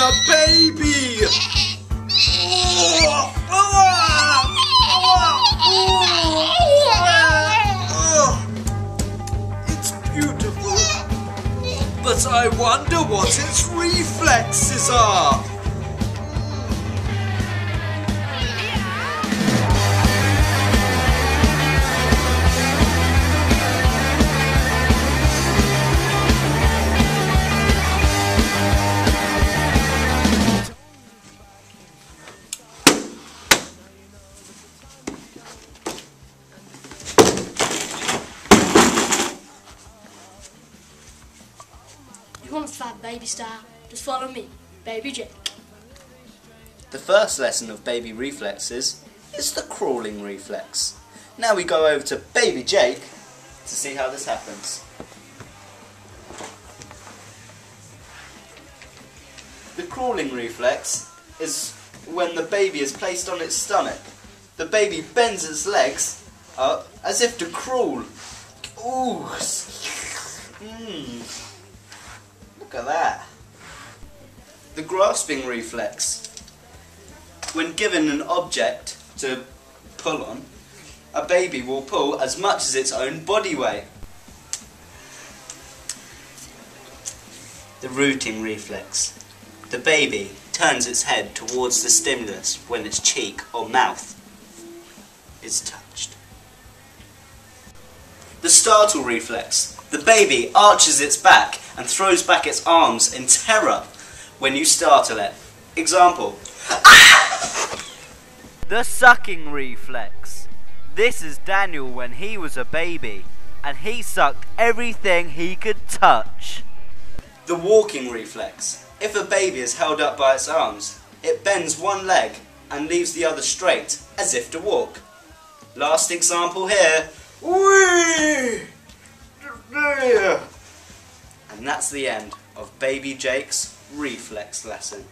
a baby! It's beautiful. But I wonder what its reflexes are. You want fight baby style? Just follow me, baby Jake. The first lesson of baby reflexes is the crawling reflex. Now we go over to baby Jake to see how this happens. The crawling reflex is when the baby is placed on its stomach. The baby bends its legs up as if to crawl. Ooh. Mmm. Look at that. The grasping reflex. When given an object to pull on, a baby will pull as much as its own body weight. The rooting reflex. The baby turns its head towards the stimulus when its cheek or mouth is touched. The startle reflex. The baby arches its back and throws back its arms in terror when you startle it. Example. Ah! The sucking reflex. This is Daniel when he was a baby, and he sucked everything he could touch. The walking reflex. If a baby is held up by its arms, it bends one leg and leaves the other straight, as if to walk. Last example here. Whee! And that's the end of Baby Jake's reflex lesson.